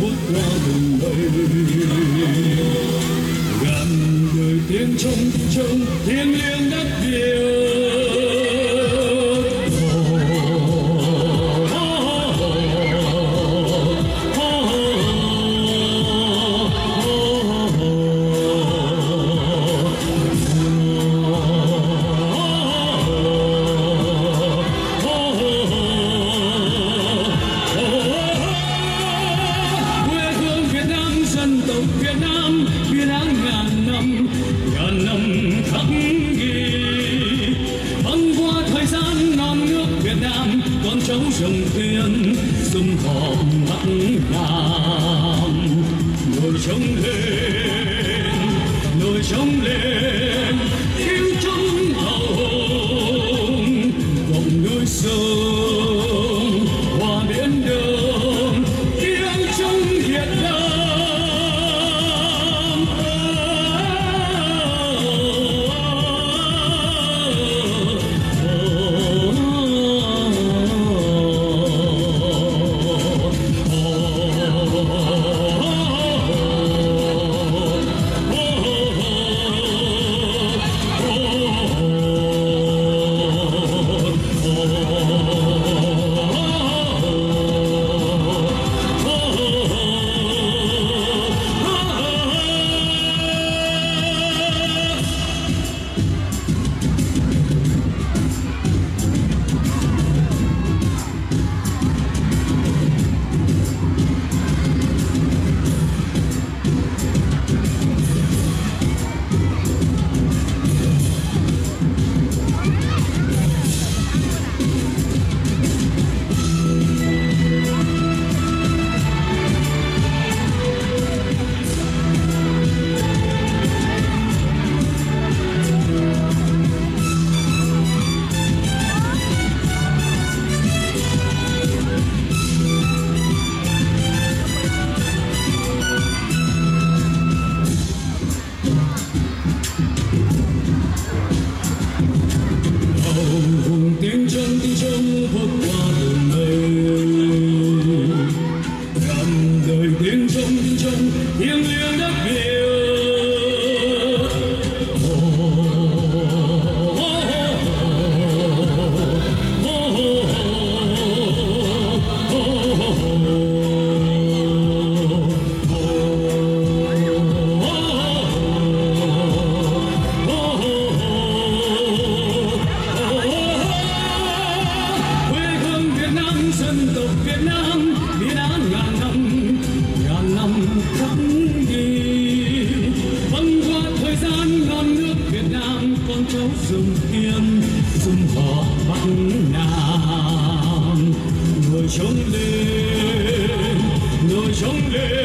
bước vút qua đường mây ngàn đời tiếng trong trong thiên liêng. Dân Việt Nam biên áng ngàn năm ngàn năm khắc ghi băng qua thời gian non nước Việt Nam con cháu dòng tiên sum họp bắc nam nổi trống lên nổi trống lên trống thiêng năm đi văng qua thời gian non nước Việt Nam con cháu rừng tiên sum họ bắc nam nổi chống lên nổi chống lên